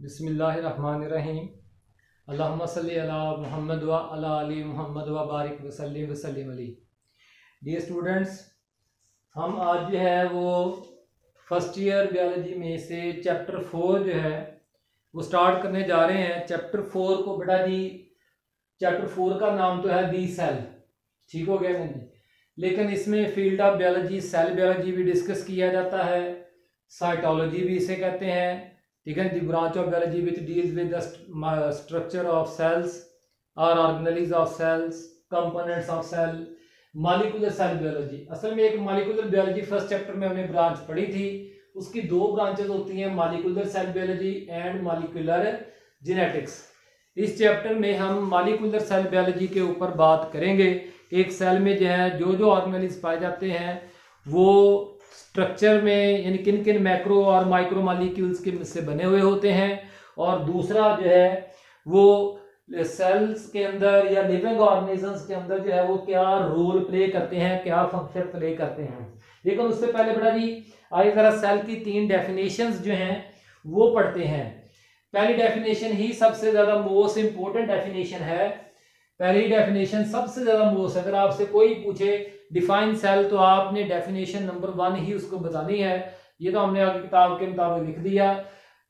बिस्मिल्लाहिर्रहमानिर्रहीम। अल्लाहुम्मा सल्ली अला मुहम्मद व मुहम्मद व बारिक वसल्लिम वसल्लिम अली। डियर स्टूडेंट्स हम आज जो है वो फ़र्स्ट ईयर बायोलॉजी में से चैप्टर फोर जो है, वो स्टार्ट करने जा रहे हैं। चैप्टर फोर को बेटा जी चैप्टर फोर का नाम तो है दी सेल ठीक हो गया ना जी लेकिन इसमें field of biology cell biology भी डिस्कस किया जाता है। साइटोलॉजी भी इसे कहते हैं। ठीक है the branch of biology which deals with the structure of cells और organelles of cells components of cell molecular cell biology असल में एक मालिकुलर बायोलॉजी फ़र्स्ट चैप्टर में हमने ब्रांच पढ़ी थी। उसकी दो ब्रांचेस होती हैं molecular cell biology and molecular genetics इस चैप्टर में हम मालिकुलर सेल बायोलॉजी के ऊपर बात करेंगे। एक सेल में जो है जो जो ऑर्गेनलीज पाए जाते हैं, वो स्ट्रक्चर में, यानी किन किन मैक्रो और माइक्रो मालिक्यूल्स के से बने हुए होते हैं। और दूसरा जो है, वो सेल्स के अंदर या लिविंग ऑर्गेनिजम्स के अंदर जो है, वो क्या रोल प्ले करते हैं, क्या फ़ंक्शन प्ले करते हैं। लेकिन उससे पहले बेटा जी, आइए जरा सेल की तीन डेफिनेशंस जो हैं, वो पढ़ते हैं। पहली डेफिनेशन ही सबसे ज़्यादा मोस्ट इंपोर्टेंट डेफिनेशन है। पहली डेफिनेशन सबसे ज़्यादा मोस्ट अगर आपसे कोई पूछे डिफाइन सेल तो आपने डेफिनेशन नंबर वन ही उसको बतानी है। ये तो हमने आगे किताब के मुताबिक लिख दिया।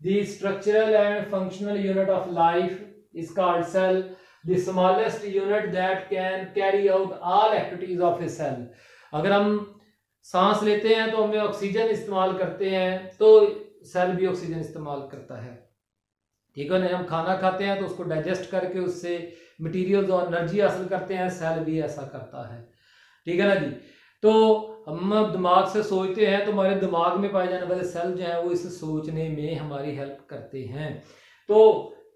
The structural and functional unit of life is called cell the smallest unit that can carry out all activities of a cell अगर हम सांस लेते हैं तो हमें ऑक्सीजन इस्तेमाल करते हैं तो सेल भी ऑक्सीजन इस्तेमाल करता है। ठीक है ना? हम खाना खाते हैं तो उसको डाइजेस्ट करके उससे मटेरियल्स और एनर्जी हासिल करते हैं सेल भी ऐसा करता है। ठीक है ना जी? तो हम दिमाग से सोचते हैं तो हमारे दिमाग में पाए जाने वाले सेल जो है, वो इस सोचने में हमारी हेल्प करते हैं। तो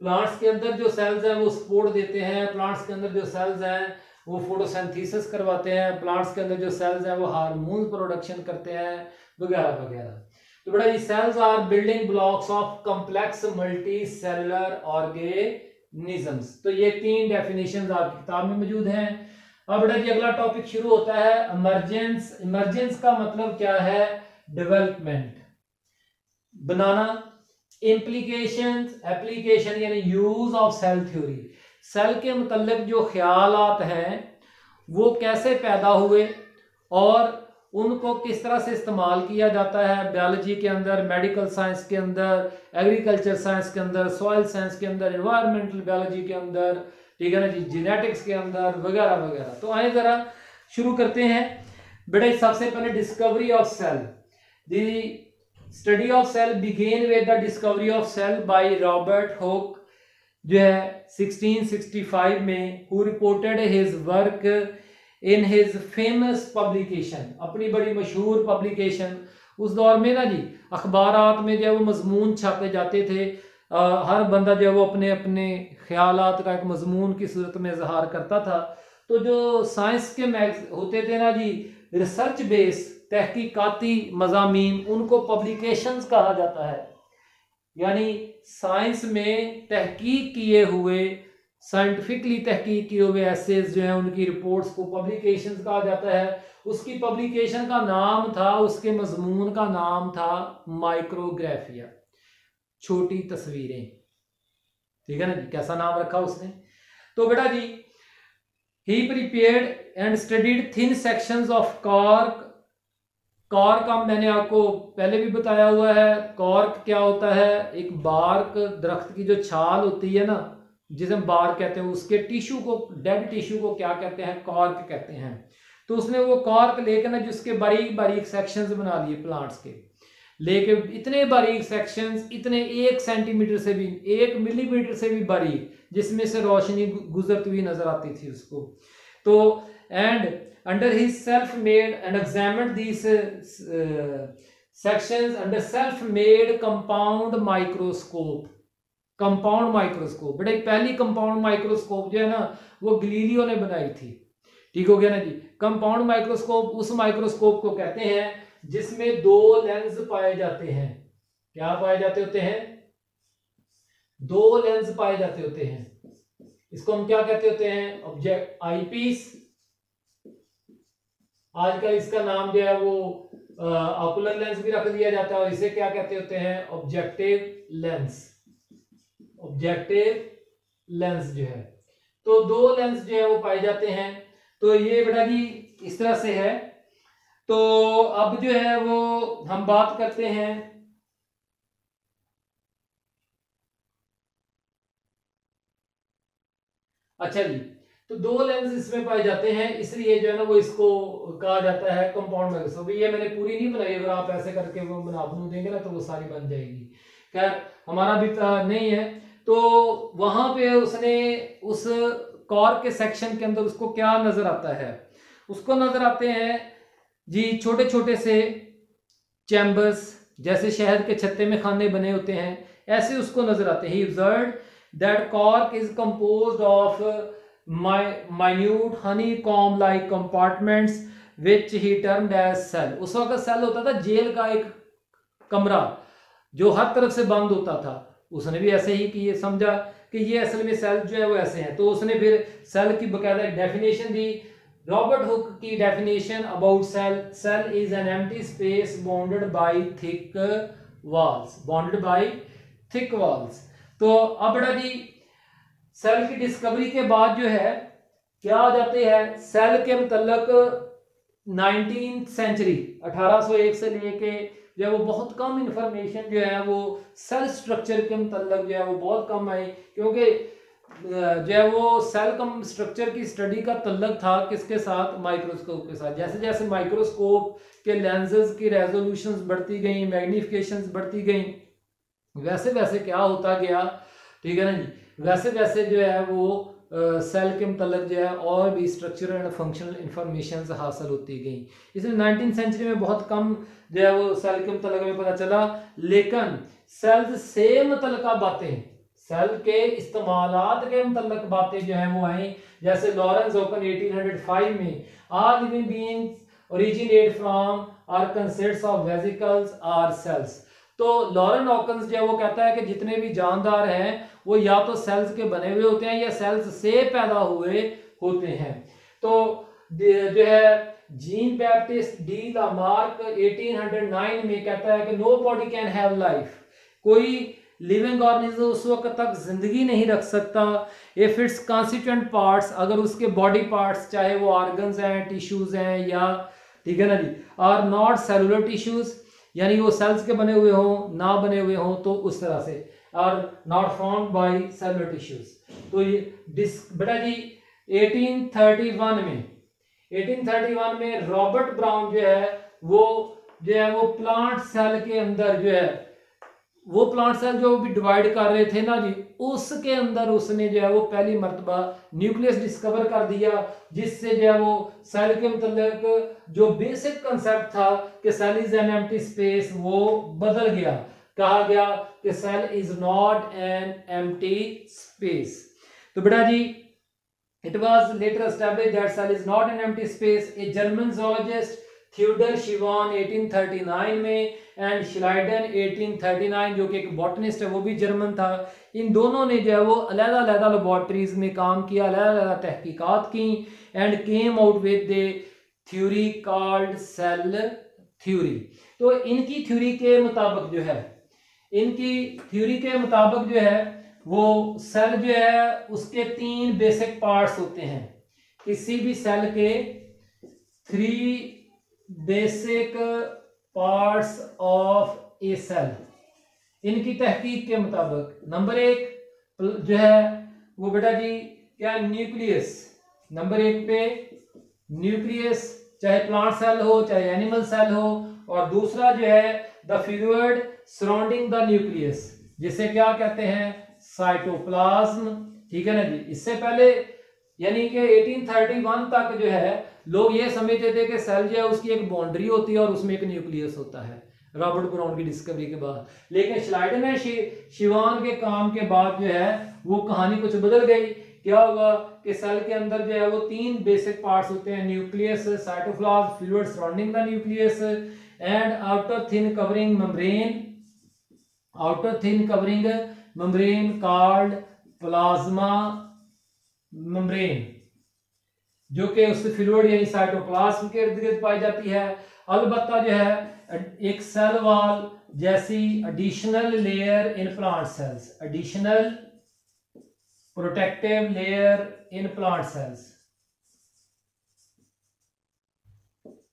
प्लांट्स के अंदर जो सेल्स हैं, वो सपोर्ट देते हैं। प्लांट्स के अंदर जो सेल्स हैं, वो फोटोसिंथेसिस करवाते हैं। प्लांट्स के अंदर जो सेल्स हैं, वो हार्मोन प्रोडक्शन करते हैं, वगैरह वगैरह। तो बेटा ये cells are building blocks of complex multicellular organisms तो ये तीन डेफिनेशंस आपकी किताब में मौजूद हैं। अब बेटा जी, अगला टॉपिक शुरू होता है इमरजेंस इमरजेंस का मतलब क्या है? डेवलपमेंट बनाना इम्प्लीकेशन एप्लीकेशन यानी use of cell theory cell के मतलब जो ख्यालात हैं, वो कैसे पैदा हुए और उनको किस तरह से इस्तेमाल किया जाता है? बायोलॉजी के अंदर मेडिकल साइंस के अंदर एग्रीकल्चर साइंस के अंदर सॉइल साइंस के अंदर इन्वायरमेंटल बायोलॉजी के अंदर ठीक है ना जी? जेनेटिक्स के अंदर वगैरह वगैरह। तो आए जरा शुरू करते हैं। बेटा सबसे पहले discovery of cell the study of cell began with the discovery of cell by Robert Hooke जो है 1665 में who reported his work in his famous publication अपनी बड़ी मशहूर पब्लिकेशन उस दौर में ना जी अखबार में जो है वो मजमून छापे जाते थे। हर बंदा जो है वो अपने अपने ख्याल का एक मजमून की सूरत में इजहार करता था। तो जो साइंस के मैग होते थे ना जी, रिसर्च बेस, तहकीकती मजामी उनको पब्लिकेशंस कहा जाता है। यानी साइंस में तहकीक किए हुए, साइंटिफिकली तहकीक किए हुए ऐसे जो है, उनकी रिपोर्ट्स को पब्लिकेशंस कहा जाता है। उसकी पब्लिकेशन का नाम था, उसके मजमून का नाम था माइक्रोग्राफिया। छोटी तस्वीरें। ठीक है ना? जी कैसा नाम रखा उसने? तो बेटा जी he prepared and studied thin sections of cork cork का मैंने आपको पहले भी बताया हुआ है कॉर्क क्या होता है? एक बार्क दरख्त की जो छाल होती है ना, जिसे हम बार कहते हैं, उसके टिश्यू को डेड टिश्यू को क्या कहते हैं? कॉर्क कहते हैं। तो उसने वो कॉर्क लेकर ना, जिसके बारीक बारीक सेक्शंस बना लिए प्लांट्स के। लेके इतने बारीक सेक्शंस इतने एक सेंटीमीटर से भी, एक मिलीमीटर से भी बारीक जिसमें से रोशनी गुजरती हुई नज़र आती थी उसको। तो and under he self made and examine these sections under self made compound microscope compound microscope बेटा पहली कंपाउंड माइक्रोस्कोप जो है ना, वो गलीलियो ने बनाई थी। ठीक हो गया ना जी? कंपाउंड माइक्रोस्कोप उस माइक्रोस्कोप को कहते हैं जिसमें दो लेंस पाए जाते हैं। क्या पाए जाते होते हैं? दो लेंस पाए जाते होते हैं। इसको हम क्या कहते होते हैं? ऑब्जेक्ट आईपीस आजकल इसका नाम जो है वो ऑकुलर लेंस भी रख दिया जाता है और इसे क्या कहते होते हैं? ऑब्जेक्टिव लेंस ऑब्जेक्टिव लेंस जो है। तो दो लेंस जो है वो पाए जाते हैं। तो ये बेटा जी इस तरह से है। तो अब जो है वो हम बात करते हैं। अच्छा जी तो दो लेंस इसमें पाए जाते हैं, इसलिए जो है ना वो इसको कहा जाता है कंपाउंड माइक्रोस्कोप ये मैंने पूरी नहीं बनाई, अगर आप ऐसे करके वो बना बनू देंगे ना तो वो सारी बन जाएगी। खैर, हमारा भी नहीं है। तो वहाँ पे उसने उस कॉर के सेक्शन के अंदर उसको क्या नज़र आता है? उसको नज़र आते हैं जी छोटे छोटे से चैम्बर्स जैसे शहर के छत्ते में खाने बने होते हैं, ऐसे उसको नज़र आते हैं। Observe that cork is composed of minute honeycomb like compartments which he termed as cell उस वक्त सेल होता था, जेल का एक कमरा, जो हर तरफ़ से बंद होता था। उसने भी ऐसे ही कि ये समझा कि ये असल में सेल जो है, वो ऐसे हैं। तो उसने फिर सेल की बकायदा डेफिनेशन दी रॉबर्ट हुक की definition about cell cell is an empty space bounded by thick walls bounded by thick walls तो अब बेटा जी सेल की डिस्कवरी के बाद जो है, क्या आ जाते हैं? सेल के मतलब नाइनटीन सेंचुरी 1801 से लेके जो है वो बहुत कम इंफॉर्मेशन जो है वो सेल स्ट्रक्चर के मतलब जो है वो बहुत कम आई। क्योंकि जो है वो सेल कम स्ट्रक्चर की स्टडी का तल्लक था किसके साथ? माइक्रोस्कोप के साथ। जैसे जैसे माइक्रोस्कोप के लेंसेज की रेजोल्यूशंस बढ़ती गई मैग्निफिकेशंस बढ़ती गई, वैसे वैसे क्या होता गया? ठीक है ना जी? वैसे वैसे जो है वो सेल के मतलब जो है और भी स्ट्रक्चरल एंड फंक्शनल इंफॉर्मेशन हासिल होती गई। इसलिए नाइनटीन सेंचुरी में बहुत कम जो है वो सेल के मतलब पता चला, लेकिन सेल्स से मतलब बातें सेल के इस्तेमाल के मतलब बातें जो है वो आई। जैसे लॉरेंस ओपन 1805 में are living beings originate from are concepts of vesicles or cells तो लॉरेन ऑकन्स जो है वो कहता है कि जितने भी जानदार हैं, वो या तो सेल्स के बने हुए होते हैं या सेल्स से पैदा हुए होते हैं। तो जो है जीन बैप्टिस्ट डी लामार्क 1809 में कहता है कि no body can have life कोई लिविंग ऑर्गेनिज्म उस वक्त तक ज़िंदगी नहीं रख सकता। इफ़ इट्स कॉन्स्टिट्यूंट पार्ट्स अगर उसके बॉडी पार्ट्स चाहे वो ऑर्गन्स हैं टिश्यूज हैं या, ठीक है ना जी? आर नॉट सेलुलर टिश्यूज यानी वो सेल्स के बने हुए हों, ना बने हुए हों तो उस तरह से। और not form by cellular tissues तो ये बेटा जी 1831 में 1831 में रॉबर्ट ब्राउन जो है, वो जो है वो प्लांट सेल के अंदर जो है वो प्लांट सेल जो भी डिवाइड कर रहे थे ना जी, उसके अंदर उसने जो है वो पहली मरतबा न्यूक्लियस डिस्कवर कर दिया, जिससे जो है वो सेल के मतलब जो बेसिक कंसेप्ट था कि cell is an empty space वो बदल गया। कहा गया कि cell is not an empty space तो बेटा जी it was later established that cell is not an empty space a German zoologist Theodor Schwann 1839 में एंड शिलाइडन 1839 जो कि एक बॉटनिस्ट है, वो भी जर्मन था। इन दोनों ने जो है वो अलग अलग लेबॉर्ट्रीज में काम किया अलग अलग तहकीकात की and came out with the theory called cell theory तो इनकी थ्योरी के मुताबिक जो है, इनकी थ्योरी के मुताबिक जो है, वो सेल जो है, उसके तीन बेसिक पार्ट्स होते हैं। किसी भी सेल के three basic parts of a cell इनकी तहकीक के मुताबिक नंबर एक जो है, वो बेटा जी, क्या न्यूक्लियस नंबर एक पे न्यूक्लियस चाहे प्लांट सेल हो, चाहे एनिमल सेल हो, और दूसरा जो है the fluid surrounding the nucleus जिसे क्या कहते हैं? साइटोप्लाज्म ठीक है ना जी? इससे पहले, यानी कि 1831 तक जो है लोग ये समझते थे कि सेल जो है उसकी एक बाउंड्री होती है और उसमें एक न्यूक्लियस होता है, रॉबर्ट ब्राउन की डिस्कवरी के बाद। लेकिन स्लाइडन है शिवान के काम के बाद जो है, वो कहानी कुछ बदल गई। क्या होगा कि सेल के अंदर जो है, वो तीन बेसिक पार्ट्स होते हैं nucleus cytoplasm fluid surrounding the nucleus and outer thin covering membrane outer thin covering membrane called plasma membrane जो कि उस फ्लूड यानी साइटोप्लाज्म के इर्द गिर्द पाई जाती है। अलबत्ता जो है, एक सेल वाल जैसी additional layer in plant cells additional protective layer in plant cells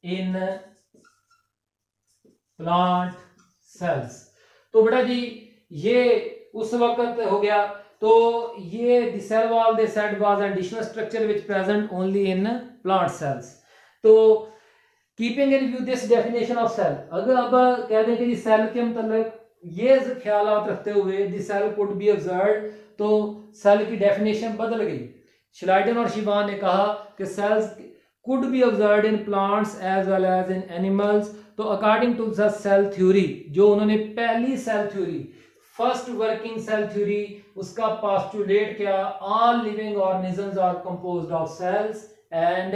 in plant cells तो बेटा जी, ये उस वक्त हो गया तो ये cell wall they said was additional structure which present only in plant cells तो keeping in view this definition of cell अगर अब कह दें कि सेल के मतलब ये ख्याल रखते हुए सेल कुड बी ऑब्ज़र्व तो सेल की डेफिनेशन बदल गई। शिलाइडन और शिवान ने कहा कि cells could be observe in plants as well as in animals तो according to the cell theory जो उन्होंने पहली cell theory first working cell theory उसका पास्टुलेट क्या all living organisms are composed of cells and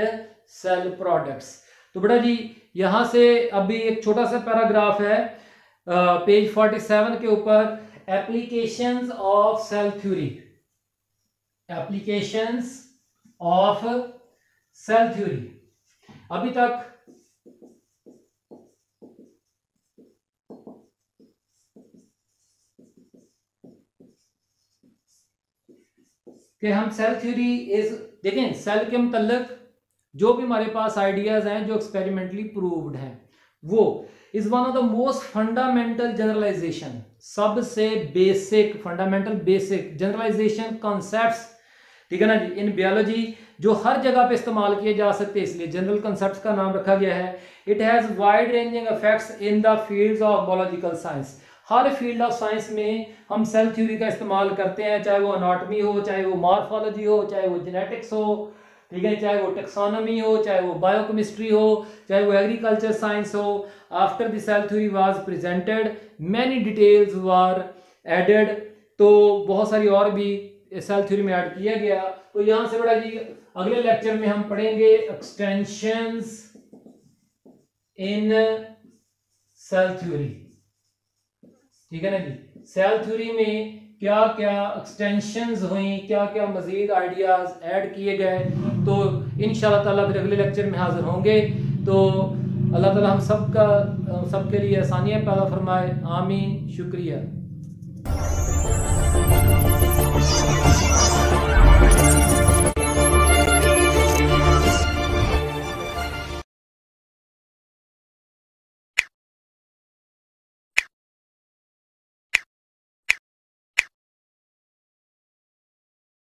cell products तो बेटा जी यहाँ से अभी एक छोटा सा पैराग्राफ है पेज uh, 47 के ऊपर applications of cell theory applications of cell theory अभी तक कि हम सेल थ्योरी इज़ देखें सेल के मतलब जो भी हमारे पास आइडियाज़ हैं, जो एक्सपेरिमेंटली प्रूव्ड हैं, वो is one of the most fundamental generalization सबसे basic fundamental basic generalization concepts ठीक है ना जी? इन बायोलॉजी जो हर जगह पे इस्तेमाल किए जा सकते हैं, इसलिए जनरल कंसेप्ट का नाम रखा गया है। It has wide ranging effects in the fields of biological science her field of science में हम सेल थ्योरी का इस्तेमाल करते हैं, चाहे वो अनाटमी हो, चाहे वो मार्फोलॉजी हो, चाहे वो जेनेटिक्स हो, ठीक है, चाहे वो टेक्सोनॉमी हो, चाहे वो बायोकेमिस्ट्री हो, चाहे वो एग्रीकल्चर साइंस हो। After the cell theory was presented many details were added तो बहुत सारी और भी सेल थ्योरी में ऐड किया गया। तो यहाँ से बड़ा जी, अगले लेक्चर में हम पढ़ेंगे एक्सटेंशंस इन सेल थ्योरी ठीक है ना जी? सेल थ्योरी में क्या क्या एक्सटेंशंस हुई क्या क्या मजीद आइडियाज़ ऐड किए गए? तो इन ताला फिर अगले लेक्चर में हाजिर होंगे। तो अल्लाह ताला हम सब का सबके लिए आसानियाँ पैदा फरमाए। आमीन। शुक्रिया।